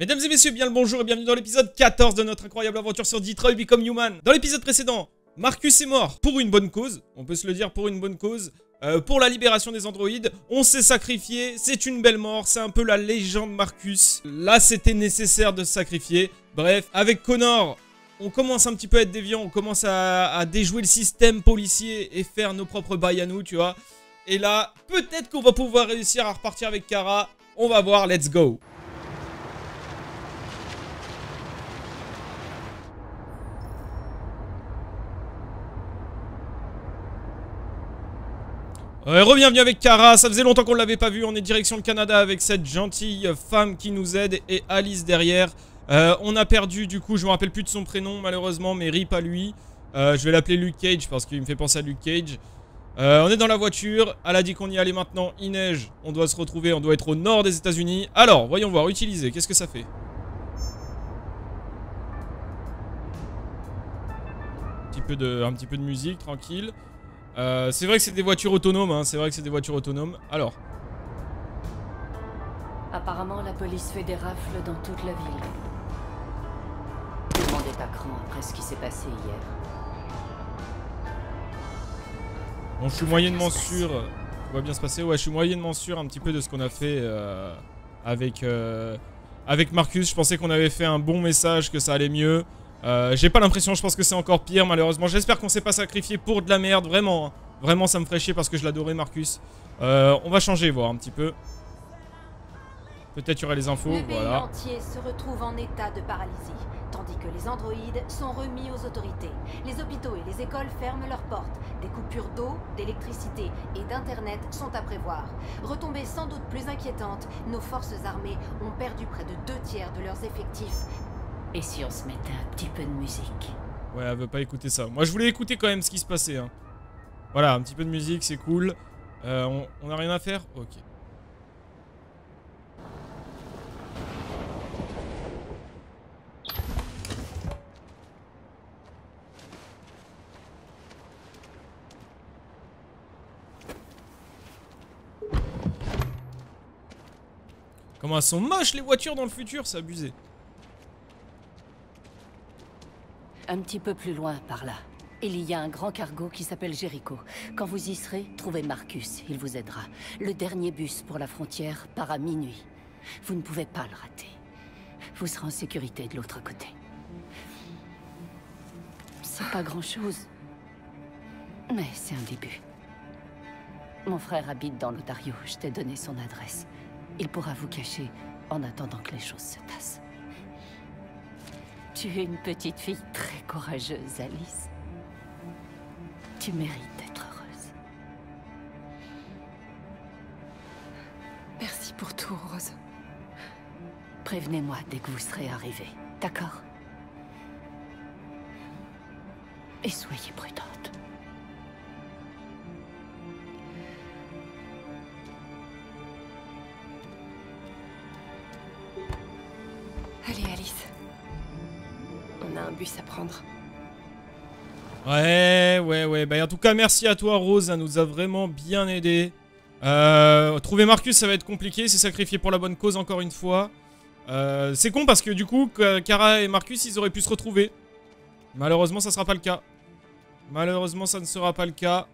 Mesdames et messieurs, bien le bonjour et bienvenue dans l'épisode 14 de notre incroyable aventure sur Detroit Become Human. Dans l'épisode précédent, Marcus est mort pour une bonne cause, on peut se le dire pour une bonne cause, euh, pour la libération des androïdes. On s'est sacrifié, c'est une belle mort, c'est un peu la légende Marcus. Là, c'était nécessaire de se sacrifier. Bref, avec Connor, on commence un petit peu à être déviant, on commence à, à déjouer le système policier et faire nos propres bails à nous, tu vois. Et là, peut-être qu'on va pouvoir réussir à repartir avec Kara. On va voir, let's go Ouais, Rebienvenue avec Kara, ça faisait longtemps qu'on ne l'avait pas vu, on est direction le Canada avec cette gentille femme qui nous aide et Alice derrière. Euh, on a perdu du coup, je me rappelle plus de son prénom malheureusement, mais rip à lui. Euh, je vais l'appeler Luke Cage parce qu'il me fait penser à Luke Cage. Euh, on est dans la voiture, elle a dit qu'on y allait maintenant, il neige, on doit se retrouver, on doit être au nord des états unis Alors, voyons voir, utiliser, qu'est-ce que ça fait? Un petit peu de musique, tranquille. Euh, c'est vrai que c'est des voitures autonomes, hein. c'est vrai que c'est des voitures autonomes. Alors. Apparemment, la police fait des rafles dans toute la ville. Tout le monde est à cran après ce qui s'est passé hier. Bon, je suis moyennement sûr. Tout va bien se passer. Ouais, je suis moyennement sûr un petit peu de ce qu'on a fait euh, avec, euh, avec Marcus. Je pensais qu'on avait fait un bon message, que ça allait mieux. Euh, J'ai pas l'impression, je pense que c'est encore pire malheureusement. J'espère qu'on s'est pas sacrifié pour de la merde, vraiment. hein. Vraiment, ça me ferait chier parce que je l'adorais Marcus. Euh, on va changer, voir un petit peu. Peut-être y aurait les infos, Le pays voilà. entier se retrouve en état de paralysie, tandis que les androïdes sont remis aux autorités. Les hôpitaux et les écoles ferment leurs portes. Des coupures d'eau, d'électricité et d'internet sont à prévoir. Retombées sans doute plus inquiétantes, nos forces armées ont perdu près de deux tiers de leurs effectifs. Et si on se mettait un petit peu de musique Ouais, elle veut pas écouter ça. Moi, je voulais écouter quand même ce qui se passait. hein. Voilà, un petit peu de musique, c'est cool. Euh, on, on a rien à faire? Ok. Comment elles sont moches les voitures dans le futur, c'est abusé. Un petit peu plus loin, par là. Il y a un grand cargo qui s'appelle Jericho. Quand vous y serez, trouvez Marcus, il vous aidera. Le dernier bus pour la frontière part à minuit. Vous ne pouvez pas le rater. Vous serez en sécurité de l'autre côté. C'est pas grand-chose. Mais c'est un début. Mon frère habite dans l'Ontario, je t'ai donné son adresse. Il pourra vous cacher en attendant que les choses se tassent. Tu es une petite fille très courageuse, Alice. Tu mérites d'être heureuse. Merci pour tout, Rose. Prévenez-moi dès que vous serez arrivés, d'accord? Et soyez prudente. Ouais, ouais, ouais. Bah, en tout cas, merci à toi, Rose. Ça nous a vraiment bien aidé. Euh, trouver Marcus, ça va être compliqué. C'est sacrifié pour la bonne cause, encore une fois. Euh, c'est con parce que du coup, Ka- Kara et Marcus, ils auraient pu se retrouver. Malheureusement, ça sera pas le cas. Malheureusement, ça ne sera pas le cas.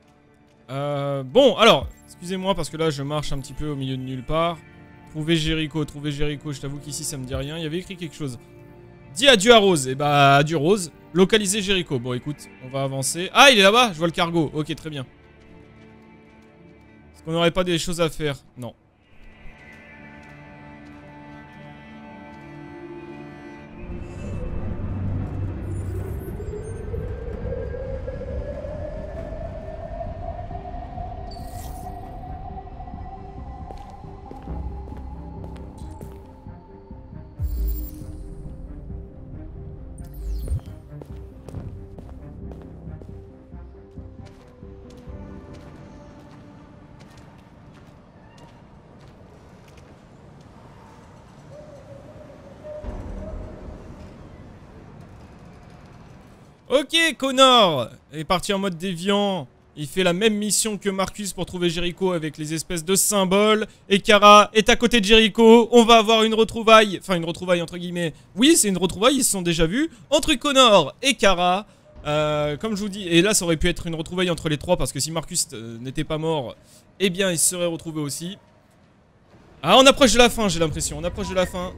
Euh, bon, alors, excusez-moi parce que là, je marche un petit peu au milieu de nulle part. Trouver Jericho, trouver Jericho. Je t'avoue qu'ici, ça me dit rien. Il y avait écrit quelque chose. Dis adieu à Rose. Et bah, adieu Rose. Localiser Jericho. Bon, écoute, on va avancer. Ah, il est là-bas Je vois le cargo. Ok, très bien. Est-ce qu'on n'aurait pas des choses à faire? Non. Ok, Connor est parti en mode déviant. Il fait la même mission que Marcus pour trouver Jericho avec les espèces de symboles. Et Kara est à côté de Jericho. On va avoir une retrouvaille. Enfin, une retrouvaille entre guillemets. Oui, c'est une retrouvaille, ils se sont déjà vus. Entre Connor et Kara. Euh, comme je vous dis, et là ça aurait pu être une retrouvaille entre les trois parce que si Marcus euh, n'était pas mort, eh bien il se serait retrouvé aussi. Ah, on approche de la fin, j'ai l'impression. On approche de la fin.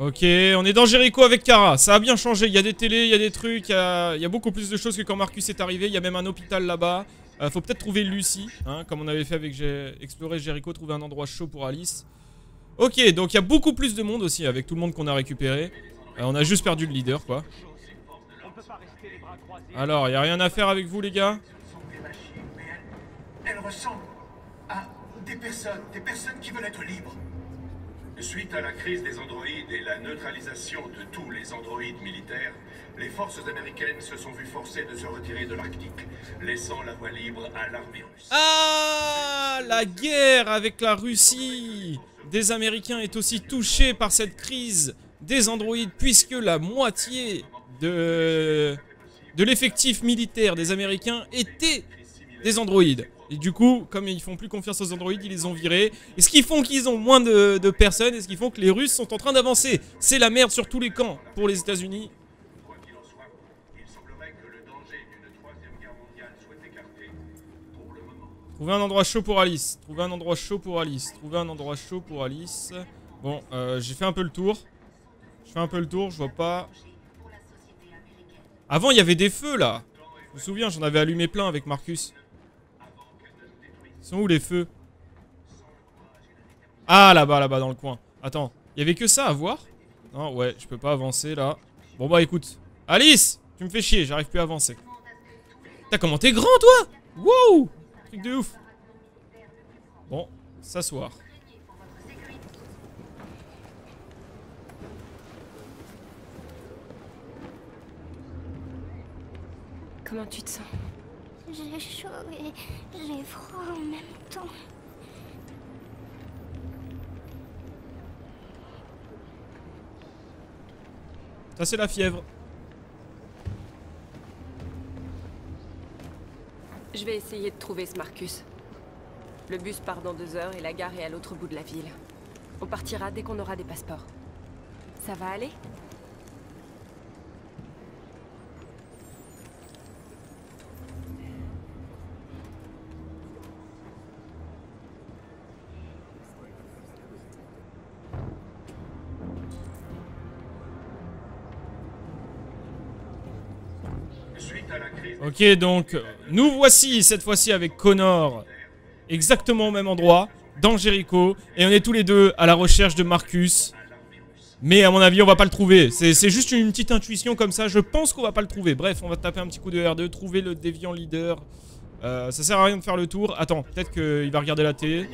Ok, on est dans Jericho avec Kara. Ça a bien changé. Il y a des télés, il y a des trucs. Il y a, beaucoup plus de choses que quand Marcus est arrivé. Il y a même un hôpital là-bas. Euh, faut peut-être trouver Lucie, hein, comme on avait fait avec J'ai exploré Jericho, trouver un endroit chaud pour Alice. Ok, donc il y a beaucoup plus de monde aussi avec tout le monde qu'on a récupéré. Euh, on a juste perdu le leader, quoi. Alors, il y a rien à faire avec vous, les gars elles, ressemblent à des personnes qui veulent être libres. Suite à la crise des androïdes et la neutralisation de tous les androïdes militaires, les forces américaines se sont vues forcées de se retirer de l'Arctique, laissant la voie libre à l'armée russe. Ah La guerre avec la Russie des Américains est aussi touchée par cette crise des androïdes puisque la moitié de, de l'effectif militaire des Américains était des androïdes. Et du coup, comme ils font plus confiance aux androïdes, ils les ont virés. Et ce qui font qu'ils ont moins de, personnes, et ce qui font que les Russes sont en train d'avancer. C'est la merde sur tous les camps pour les États-Unis. Trouver un endroit chaud pour Alice. Trouver un endroit chaud pour Alice. Trouver un endroit chaud pour Alice. Bon, euh, j'ai fait un peu le tour. Je fais un peu le tour, je vois pas. Avant, il y avait des feux là. Je me souviens, j'en avais allumé plein avec Marcus. Ils sont où les feux? Ah, là-bas, là-bas, dans le coin. Attends, il y avait que ça à voir? Non, ouais, je peux pas avancer là. Bon, bah écoute. Alice Tu me fais chier, j'arrive plus à avancer. T'as comment t'es grand, toi? Wow Truc de ouf. Bon, s'asseoir. Comment tu te sens? J'ai chaud et j'ai froid en même temps. Ça, c'est la fièvre. Je vais essayer de trouver ce Marcus. Le bus part dans deux heures et la gare est à l'autre bout de la ville. On partira dès qu'on aura des passeports. Ça va aller? Ok, donc, nous voici cette fois-ci avec Connor, exactement au même endroit, dans Jericho, et on est tous les deux à la recherche de Marcus. Mais à mon avis, on va pas le trouver. C'est juste une petite intuition comme ça. Je pense qu'on va pas le trouver. Bref, on va taper un petit coup de R2, trouver le déviant leader. Euh, ça sert à rien de faire le tour. Attends, peut-être qu'il va regarder la télé.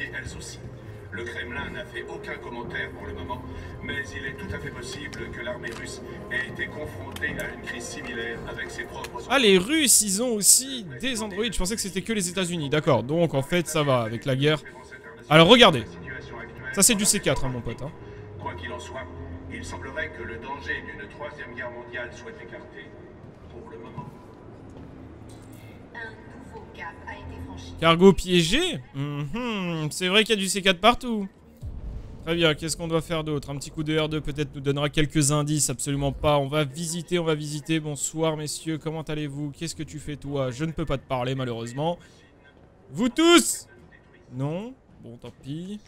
Le Kremlin n'a fait aucun commentaire pour le moment, mais il est tout à fait possible que l'armée russe ait été confrontée à une crise similaire avec ses propres... Ah, les Russes, ils ont aussi des androïdes. Je pensais que c'était que les États-Unis. D'accord, donc en fait, ça va avec la guerre. Alors regardez, ça c'est du C4, hein, mon pote. hein. Quoi qu'il en soit, il semblerait que le danger d'une troisième guerre mondiale soit écarté pour le moment. Cargo piégé Mhm, C'est vrai qu'il y a du C4 partout. Très bien, qu'est-ce qu'on doit faire d'autre? Un petit coup de R2 peut-être nous donnera quelques indices, absolument pas. On va visiter, on va visiter. Bonsoir messieurs, comment allez-vous? Qu'est-ce que tu fais toi? Je ne peux pas te parler malheureusement. Vous tous Non? Bon, tant pis.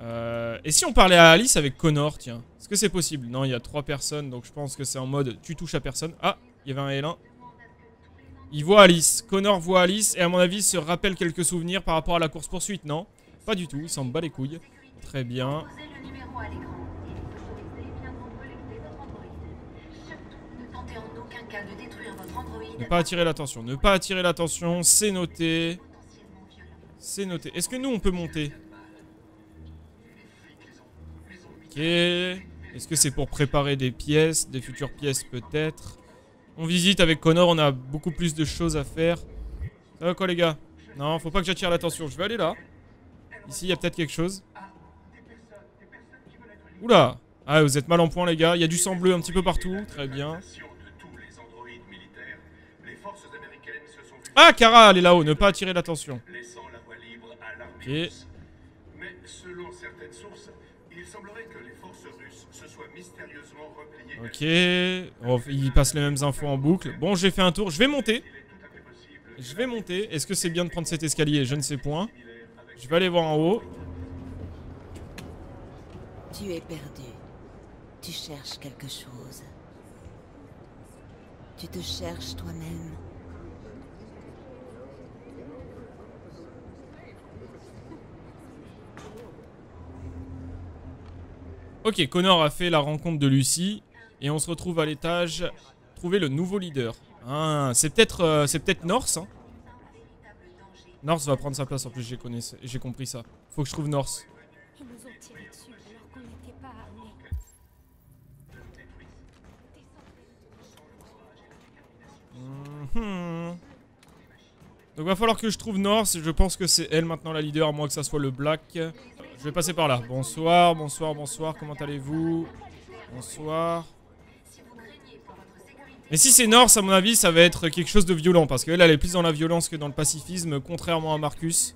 Euh, et si on parlait à Alice avec Connor, tiens? Est-ce que c'est possible? Non, il y a trois personnes, donc je pense que c'est en mode tu touches à personne. Ah, il y avait un L1. Il voit Alice. Connor voit Alice et à mon avis se rappelle quelques souvenirs par rapport à la course poursuite, non? Pas du tout, il s'en bat les couilles. Très bien. Ne pas attirer l'attention. Ne pas attirer l'attention, c'est noté. C'est noté. Est-ce que nous on peut monter? Ok. Est-ce que c'est pour préparer des pièces, des futures pièces peut-être? On visite avec Connor, on a beaucoup plus de choses à faire. Ça va quoi les gars? Non, faut pas que j'attire l'attention. Je vais aller là. Ici, il y a peut-être quelque chose. Oula Ah, vous êtes mal en point les gars. Il y a du sang bleu un petit peu partout. Très bien. Ah, Kara, elle est là-haut. Ne pas attirer l'attention. Mais selon certaines sources, Ok. Oh, il passe les mêmes infos en boucle. Bon, j'ai fait un tour. Je vais monter. Je vais monter. Est-ce que c'est bien de prendre cet escalier? Je ne sais point. Je vais aller voir en haut. Tu es perdu. Tu cherches quelque chose. Tu te cherches toi-même. Ok, Connor a fait la rencontre de Lucie. Et on se retrouve à l'étage. Trouver le nouveau leader. Ah, c'est peut-être euh, peut-être Norse. Hein Norse va prendre sa place en plus, j'ai j'ai compris ça. Faut que je trouve Norse. Mhm. Donc va falloir que je trouve Norse. Je pense que c'est elle maintenant la leader, à moins que ça soit le Black. Je vais passer par là. Bonsoir, bonsoir, bonsoir. Comment allez-vous? Bonsoir. Mais si c'est Norse, à mon avis, ça va être quelque chose de violent. Parce qu'elle, elle est plus dans la violence que dans le pacifisme, contrairement à Marcus.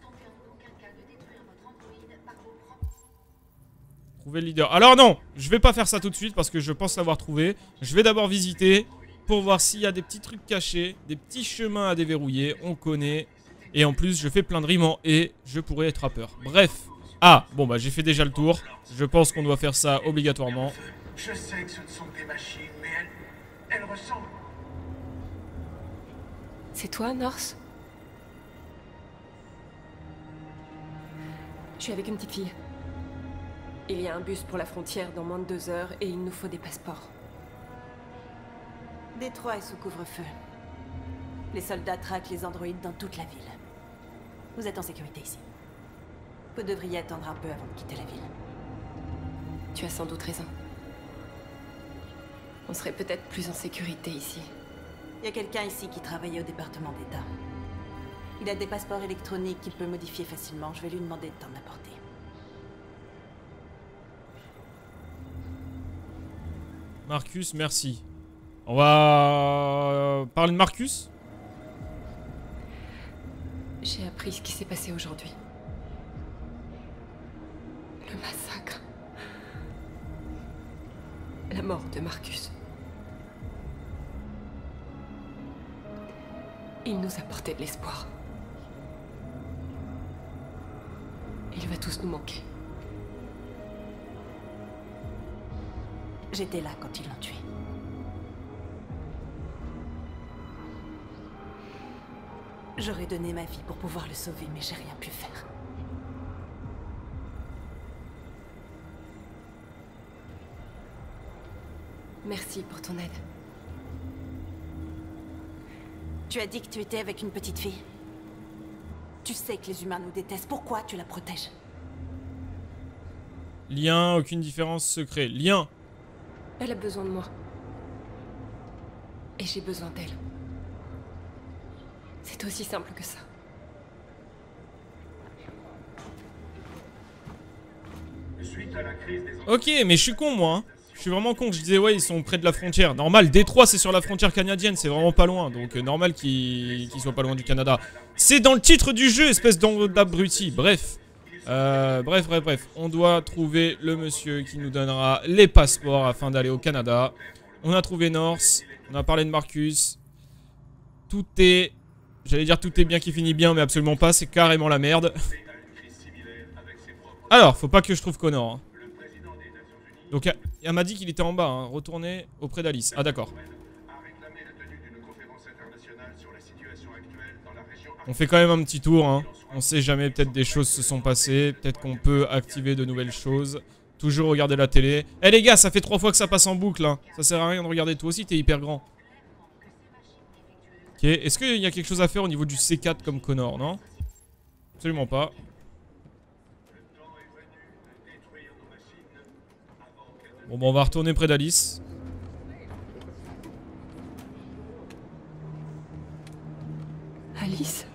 Trouver le leader. Alors non, je vais pas faire ça tout de suite parce que je pense l'avoir trouvé. Je vais d'abord visiter pour voir s'il y a des petits trucs cachés, des petits chemins à déverrouiller. On connaît. Et en plus, je fais plein de rimes et je pourrais être rappeur. Bref. Ah, bon bah j'ai fait déjà le tour. Je pense qu'on doit faire ça obligatoirement. Je sais que ce ne sont des machines, mais elles, elles ressemblent. C'est toi, Norse Je suis avec une petite fille. Il y a un bus pour la frontière dans moins de deux heures et il nous faut des passeports. Détroit est sous couvre-feu. Les soldats traquent les androïdes dans toute la ville. Vous êtes en sécurité ici. Vous devriez attendre un peu avant de quitter la ville. Tu as sans doute raison. On serait peut-être plus en sécurité ici. Il y a quelqu'un ici qui travaille au département d'État. Il a des passeports électroniques qu'il peut modifier facilement. Je vais lui demander de t'en apporter. Marcus, merci. On va euh, parler de Marcus? J'ai appris ce qui s'est passé aujourd'hui. Le massacre. La mort de Marcus. Il nous a porté de l'espoir. Il va tous nous manquer. J'étais là quand ils l'ont tué. J'aurais donné ma vie pour pouvoir le sauver, mais j'ai rien pu faire. Merci pour ton aide. Tu as dit que tu étais avec une petite fille. Tu sais que les humains nous détestent. Pourquoi tu la protèges? Lien, aucune différence, secret. Lien. Elle a besoin de moi. Et j'ai besoin d'elle. C'est aussi simple que ça. Suite à la crise des Ok, mais je suis con, moi. hein. Je suis vraiment con que je disais, ouais, ils sont près de la frontière. Normal, Détroit, c'est sur la frontière canadienne, c'est vraiment pas loin. Donc, euh, normal qu'ils soient pas loin du Canada. C'est dans le titre du jeu, espèce d'abruti. Bref. Euh, bref, bref, bref. On doit trouver le monsieur qui nous donnera les passeports afin d'aller au Canada. On a trouvé Norse. On a parlé de Marcus. Tout est... J'allais dire tout est bien qui finit bien, mais absolument pas. C'est carrément la merde. Alors, faut pas que je trouve Connor. hein. Donc, elle- m'a dit qu'il était en bas, hein. retourner auprès d'Alice. Ah, d'accord. On fait quand même un petit tour, hein. On sait jamais, peut-être des choses se sont passées, peut-être qu'on peut activer de nouvelles choses. Toujours regarder la télé. Eh les gars, ça fait trois fois que ça passe en boucle, hein. Ça sert à rien de regarder toi aussi, t'es hyper grand. Ok, est-ce qu'il y a quelque chose à faire au niveau du C4 comme Connor, non? Absolument pas. Bon, bah, on va retourner près d'Alice. Alice?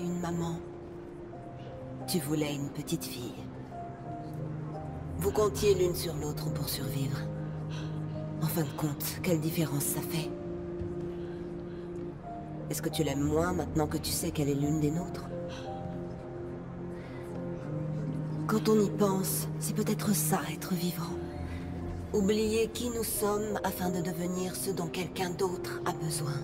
Une maman. Tu voulais une petite fille. Vous comptiez l'une sur l'autre pour survivre. En fin de compte, quelle différence ça fait? Est-ce que tu l'aimes moins maintenant que tu sais qu'elle est l'une des nôtres? Quand on y pense, c'est peut-être ça être vivant. Oublier qui nous sommes afin de devenir ce dont quelqu'un d'autre a besoin.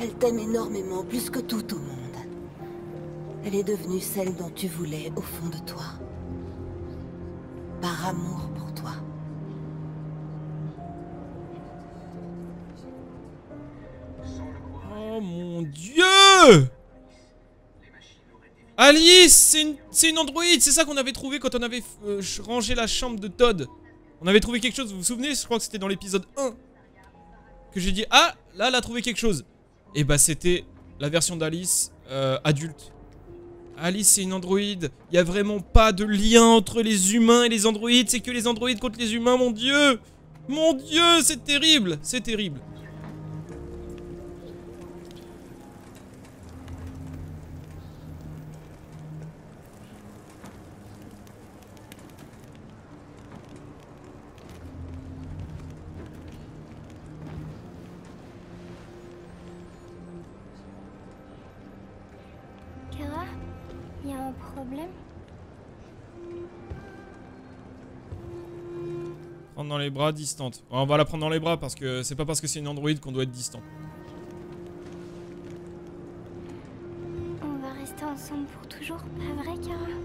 Elle t'aime énormément, plus que tout au monde. Elle est devenue celle dont tu voulais au fond de toi. Par amour pour toi. Oh mon dieu Alice C'est une, une androïde C'est ça qu'on avait trouvé quand on avait euh, rangé la chambre de Todd. On avait trouvé quelque chose, vous vous souvenez? Je crois que c'était dans l'épisode 1. Que j'ai dit, ah, là, elle a trouvé quelque chose. Et bah c'était la version d'Alice euh, adulte. Alice, c'est une androïde. Il y a vraiment pas de lien entre les humains et les androïdes. C'est que les androïdes contre les humains, mon dieu Mon dieu, c'est terrible C'est terrible. Problème Prendre dans les bras, distante. On va la prendre dans les bras parce que c'est pas parce que c'est une androïde qu'on doit être distant. On va rester ensemble pour toujours, pas vrai, Kara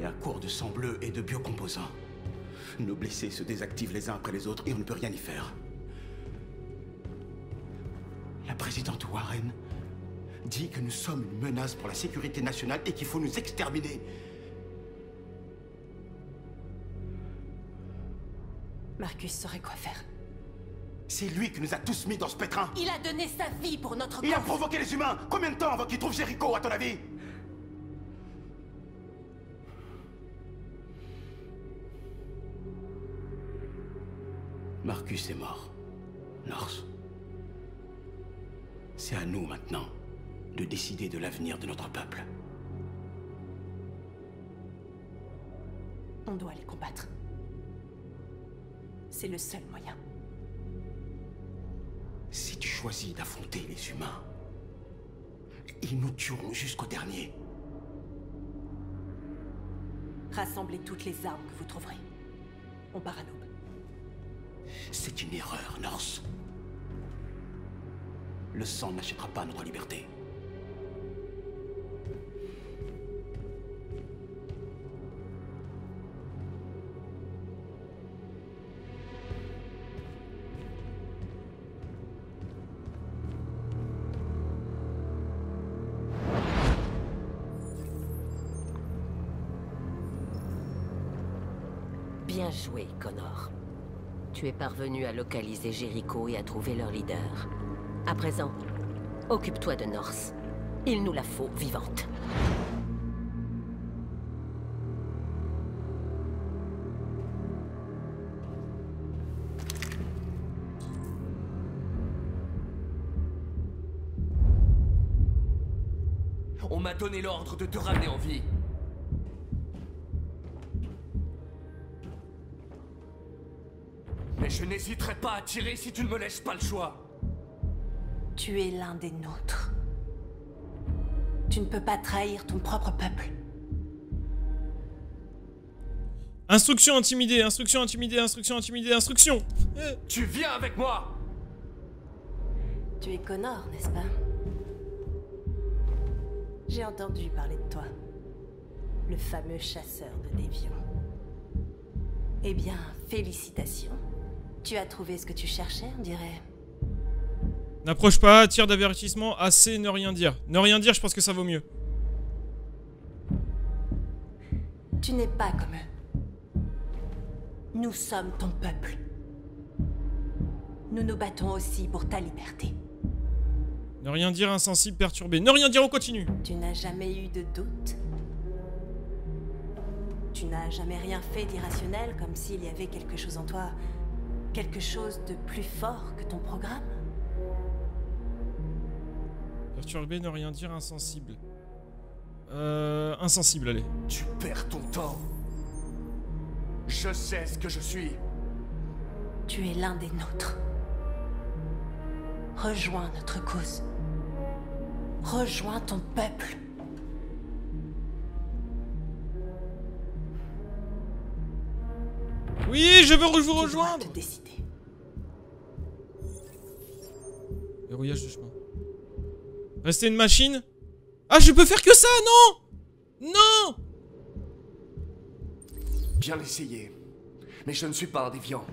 est à court de sang bleu et de biocomposants. Nos blessés se désactivent les uns après les autres et on ne peut rien y faire. La présidente Warren dit que nous sommes une menace pour la sécurité nationale et qu'il faut nous exterminer. Marcus saurait quoi faire. C'est lui qui nous a tous mis dans ce pétrin. Il a donné sa vie pour notre Il a provoqué les humains. Combien de temps avant qu'ils trouvent Jericho, à ton avis? Marcus est mort. Norse. C'est à nous maintenant de décider de l'avenir de notre peuple. On doit les combattre. C'est le seul moyen. Si tu choisis d'affronter les humains, ils nous tueront jusqu'au dernier. Rassemblez toutes les armes que vous trouverez. On part à l'aube. C'est une erreur, Norse. Le sang n'achètera pas notre liberté. Parvenu à localiser Jericho et à trouver leur leader. À présent, occupe-toi de Norse. Il nous la faut vivante. On m'a donné l'ordre de te ramener en vie. Mais je n'hésiterai pas à tirer si tu ne me laisses pas le choix. Tu es l'un des nôtres. Tu ne peux pas trahir ton propre peuple. Instruction intimidée, instruction intimidée, instruction intimidée, instruction Tu viens avec moi Tu es Connor, n'est-ce pas? J'ai entendu parler de toi. Le fameux chasseur de déviants. Eh bien, félicitations. Tu as trouvé ce que tu cherchais, on dirait. N'approche pas, tir d'avertissement, assez, ne rien dire. Ne rien dire, je pense que ça vaut mieux. Tu n'es pas comme eux. Nous sommes ton peuple. Nous nous battons aussi pour ta liberté. Ne rien dire, insensible, perturbé. Ne rien dire, on continue. Tu n'as jamais eu de doute Tu n'as jamais rien fait d'irrationnel, comme s'il y avait quelque chose en toi, quelque chose de plus fort que ton programme? Perturbé, ne rien dire, insensible. Euh... Insensible, allez. Tu perds ton temps. Je sais ce que je suis. Tu es l'un des nôtres. Rejoins notre cause. Rejoins ton peuple. Oui, je veux vous Tu dois rejoindre te décider. Verrouillage de chemin. Rester une machine? Ah, je peux faire que ça, non? Non Bien essayé. Mais je ne suis pas un déviant.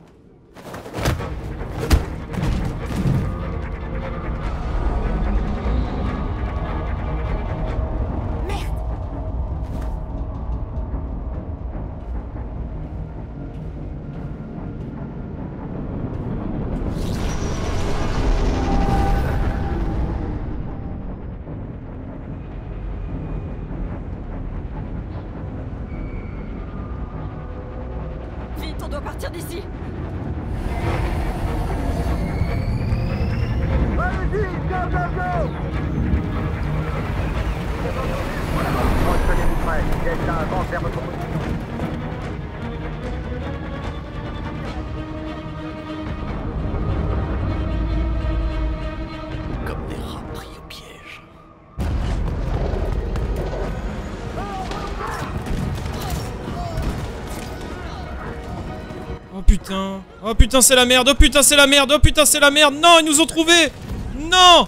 Putain. Oh putain, c'est la merde Oh putain, c'est la merde Oh putain, c'est la merde. Non, ils nous ont trouvés. Non.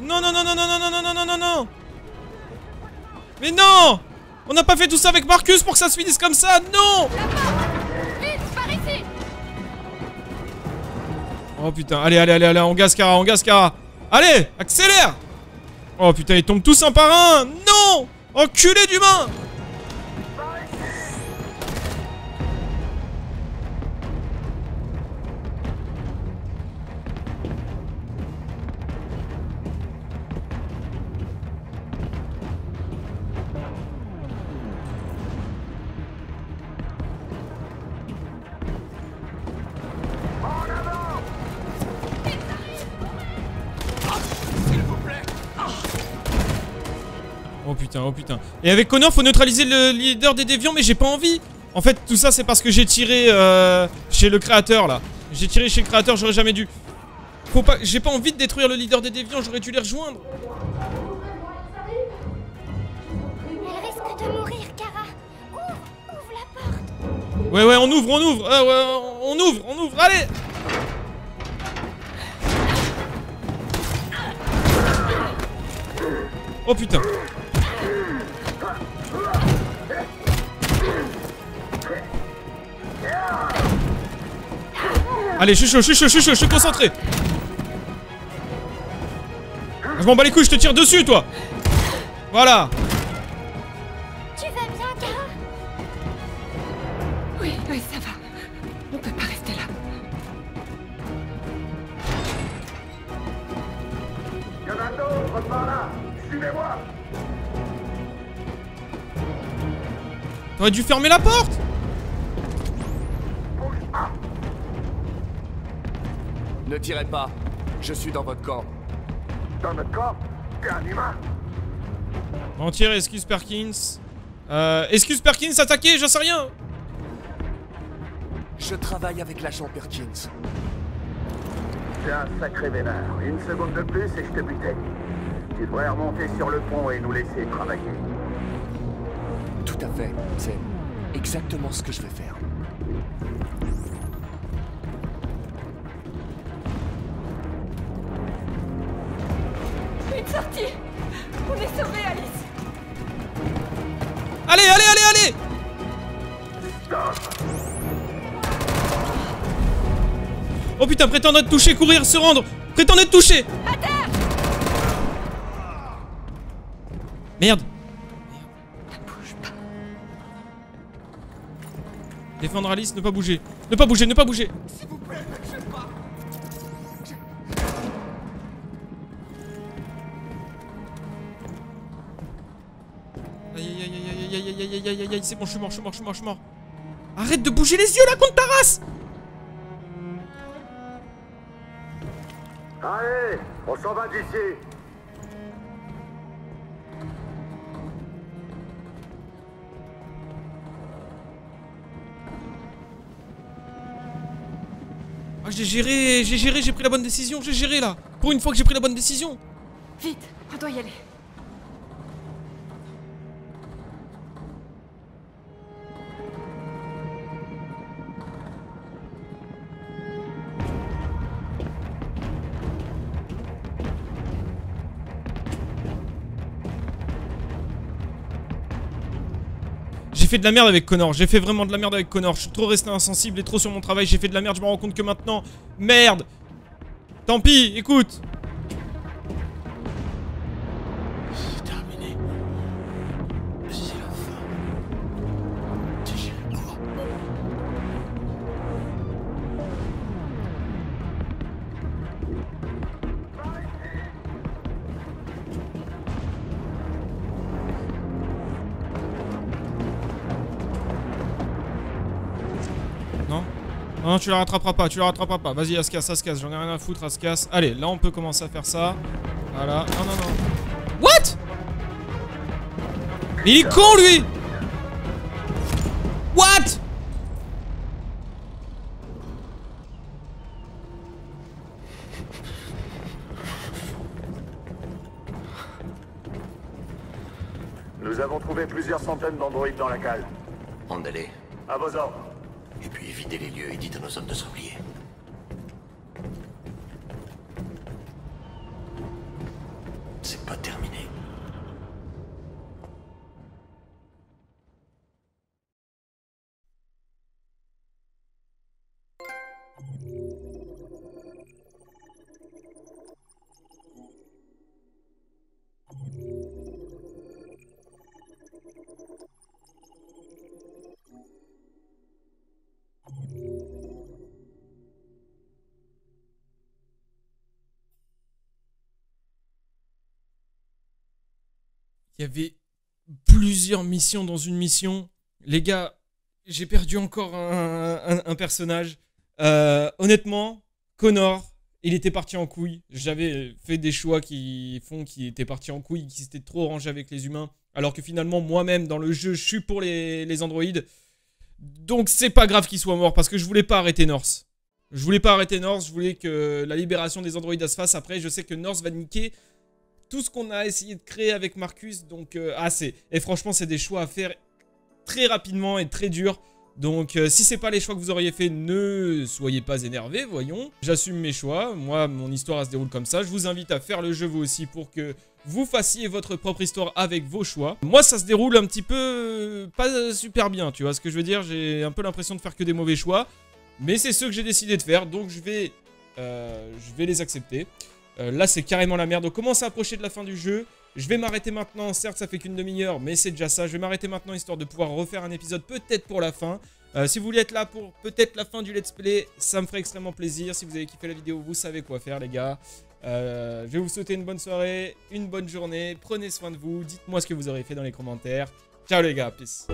Non, non, non, non, non, non, non, non, non, non, non, Mais non. On n'a pas fait tout ça avec Marcus pour que ça se finisse comme ça. Non. Vite, par ici. Oh putain, allez, allez, allez, allez, on gaz Kara, on gaz Kara Allez, accélère. Oh putain, ils tombent tous un par un. Non. Enculé d'humain putain, oh putain. Et avec Connor, faut neutraliser le leader des déviants, mais j'ai pas envie. En fait, tout ça, c'est parce que j'ai tiré euh, chez le créateur, là. J'ai tiré chez le créateur, j'aurais jamais dû. Faut pas... J'ai pas envie de détruire le leader des déviants, j'aurais dû les rejoindre. Elle risque de mourir, Kara. Ouvre, ouvre la porte. Ouais, ouais, on ouvre, on ouvre. Ouais, on ouvre, on ouvre, allez Oh putain Allez, je suis chaud, je suis chaud, je suis chaud, je suis concentré. Je m'en bats les couilles, je te tire dessus, toi. Voilà. Tu vas bien, Kara Oui, oui, ça va. On peut pas rester là. Il y en a d'autres par là. Suivez-moi. T'aurais dû fermer la porte Ne tirez pas. Je suis dans votre camp. Dans notre camp? T'es un humain? Mentir, excuse Perkins. Euh, excuse Perkins, attaquer, j'en sais rien Je travaille avec l'agent Perkins. C'est un sacré vénard. Une seconde de plus et je te butais. Tu devrais remonter sur le pont et nous laisser travailler. Tout à fait. C'est exactement ce que je vais faire. Une sortie On est sauvés, Alice. Allez, allez, allez, allez. Oh putain, prétendre être touché, courir, se rendre. Prétendre être touché Merde. Défendre Alice, ne pas bouger. Ne pas bouger, ne pas bouger bon, je suis mort, je suis mort, je suis mort, je suis mort. Arrête de bouger les yeux là contre ta race Allez, on s'en va d'ici. Ah j'ai géré, j'ai géré, j'ai pris la bonne décision, j'ai géré là Pour une fois que j'ai pris la bonne décision Vite, on doit y aller. Fait de la merde avec Connor, j'ai fait vraiment de la merde avec Connor, je suis trop resté insensible et trop sur mon travail, j'ai fait de la merde, je me rends compte que maintenant... Merde. Tant pis, écoute Non, tu la rattraperas pas, tu la rattraperas pas. Vas-y, Askas, Askas, j'en ai rien à foutre, Askas. Allez, là on peut commencer à faire ça. Voilà. Non, non, non. What? Mais il est con, lui What? Nous avons trouvé plusieurs centaines d'androïdes dans la cale. Andalez. À vos ordres. Et puis videz les lieux et dites à nos hommes de se replier. C'est pas terminé. Il y avait plusieurs missions dans une mission. Les gars, j'ai perdu encore un, personnage. Euh, honnêtement, Connor, il était parti en couille. J'avais fait des choix qui font qu'il était parti en couille, qui s'était trop rangé avec les humains. Alors que finalement, moi-même, dans le jeu, je suis pour les, les androïdes. Donc c'est pas grave qu'il soit mort, parce que je voulais pas arrêter Norse. Je voulais pas arrêter Norse, je voulais que la libération des androïdes se fasse. Après, je sais que Norse va niquer tout ce qu'on a essayé de créer avec Marcus. Donc, euh, c'est. Et franchement, c'est des choix à faire très rapidement et très durs. Donc, euh, si c'est pas les choix que vous auriez fait, ne soyez pas énervés, voyons. J'assume mes choix. Moi, mon histoire se déroule comme ça. Je vous invite à faire le jeu vous aussi pour que vous fassiez votre propre histoire avec vos choix. Moi, ça se déroule un petit peu euh, pas super bien, tu vois ce que je veux dire J'ai un peu l'impression de faire que des mauvais choix. Mais c'est ceux que j'ai décidé de faire, donc je vais, euh, je vais les accepter. Euh, là, c'est carrément la merde. On commence à approcher de la fin du jeu? Je vais m'arrêter maintenant. Certes, ça fait qu'une demi-heure, mais c'est déjà ça. Je vais m'arrêter maintenant histoire de pouvoir refaire un épisode peut-être pour la fin. Euh, si vous voulez être là pour peut-être la fin du let's play, ça me ferait extrêmement plaisir. Si vous avez kiffé la vidéo, vous savez quoi faire, les gars. Euh, je vais vous souhaiter une bonne soirée, une bonne journée. Prenez soin de vous. Dites-moi ce que vous aurez fait dans les commentaires. Ciao, les gars. Peace.